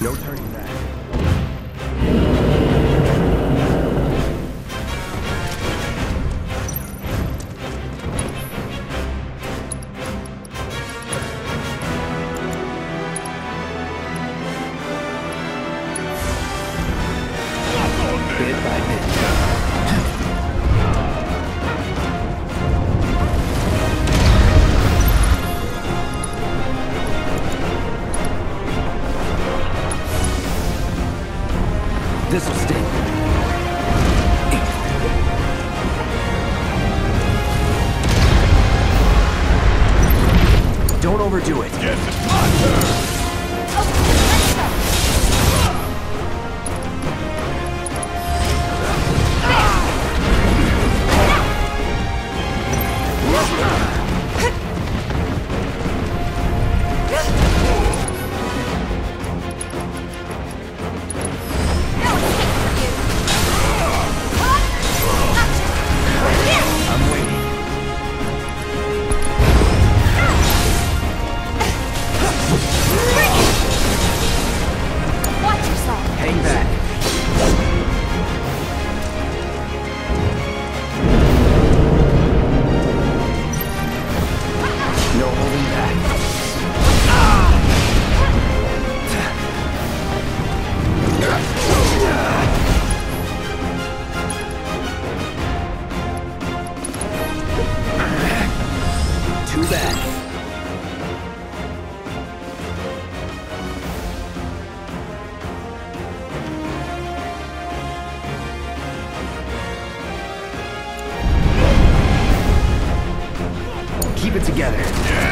No turning back. This'll sting. Don't overdo it. Yes, it's my turn! I'm keep it together. Yeah.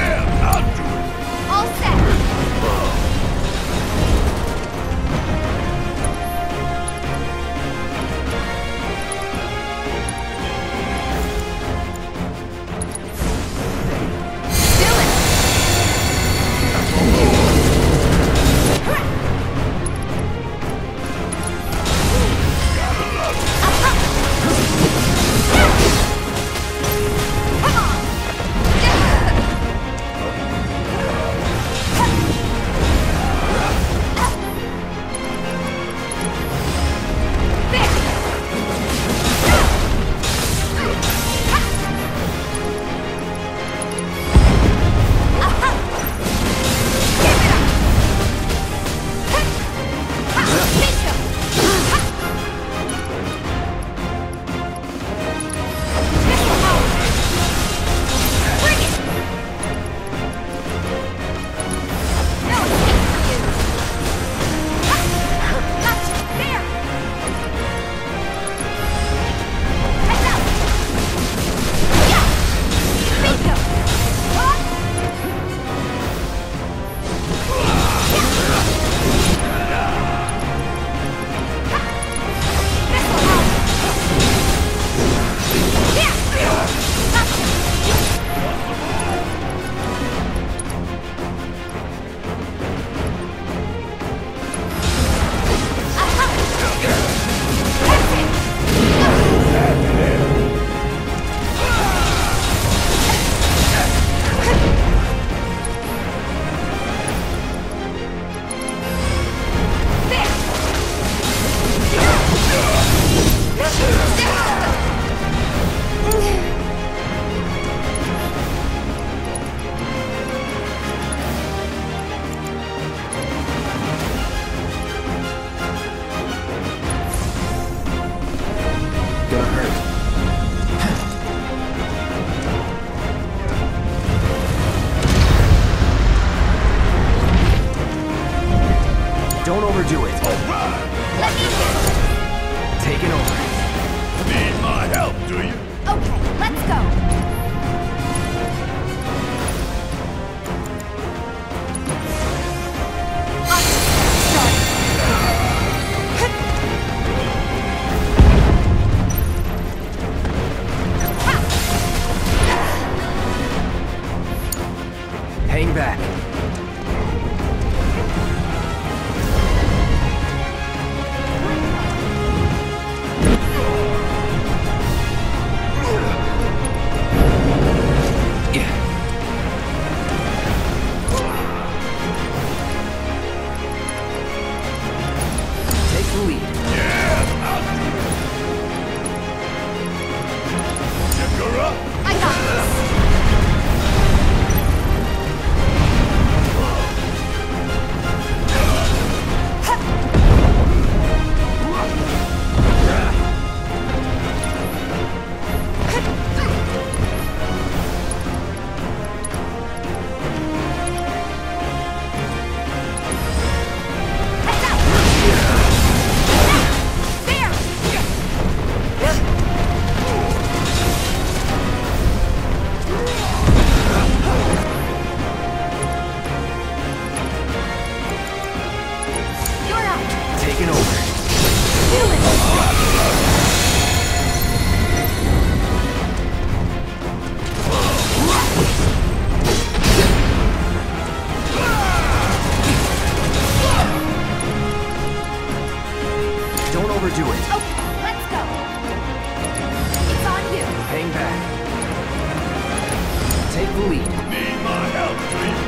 the lead. Need my help, please.